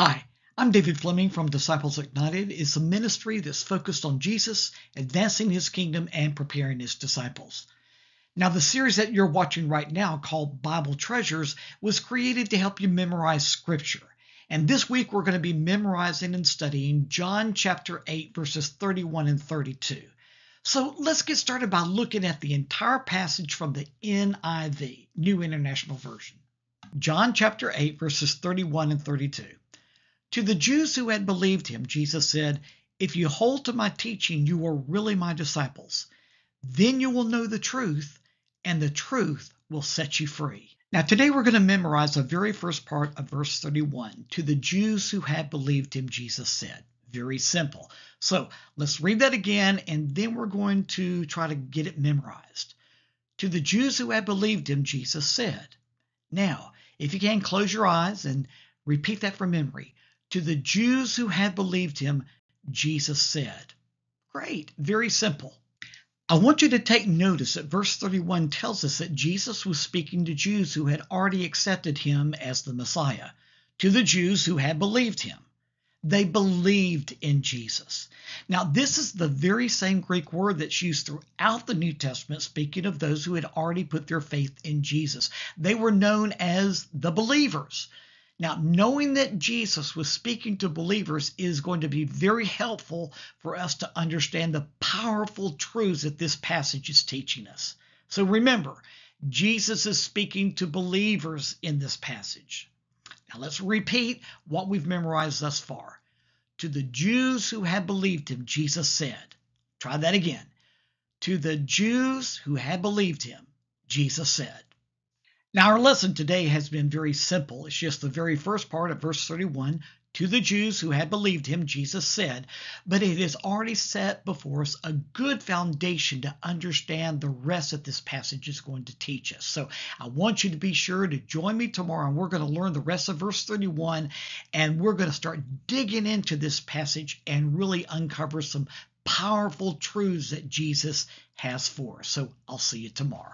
Hi, I'm David Fleming from Disciples Ignited. It's a ministry that's focused on Jesus, advancing his kingdom, and preparing his disciples. Now, the series that you're watching right now, called Bible Treasures, was created to help you memorize scripture. And this week, we're going to be memorizing and studying John chapter 8, verses 31 and 32. So let's get started by looking at the entire passage from the NIV, New International Version. John chapter 8, verses 31 and 32. To the Jews who had believed him, Jesus said, If you hold to my teaching, you are really my disciples. Then you will know the truth, and the truth will set you free. Now, today we're going to memorize the very first part of verse 31. To the Jews who had believed him, Jesus said. Very simple. So let's read that again, and then we're going to try to get it memorized. To the Jews who had believed him, Jesus said. Now, if you can, close your eyes and repeat that from memory. To the Jews who had believed him, Jesus said. Great, very simple. I want you to take notice that verse 31 tells us that Jesus was speaking to Jews who had already accepted him as the Messiah, to the Jews who had believed him. They believed in Jesus. Now, this is the very same Greek word that's used throughout the New Testament, speaking of those who had already put their faith in Jesus. They were known as the believers. Now, knowing that Jesus was speaking to believers is going to be very helpful for us to understand the powerful truths that this passage is teaching us. So remember, Jesus is speaking to believers in this passage. Now, let's repeat what we've memorized thus far. To the Jews who had believed him, Jesus said, Try that again. To the Jews who had believed him, Jesus said, now, our lesson today has been very simple. It's just the very first part of verse 31 to the Jews who had believed him, Jesus said, but it has already set before us a good foundation to understand the rest that this passage is going to teach us. So I want you to be sure to join me tomorrow and we're going to learn the rest of verse 31 and we're going to start digging into this passage and really uncover some powerful truths that Jesus has for us. So I'll see you tomorrow.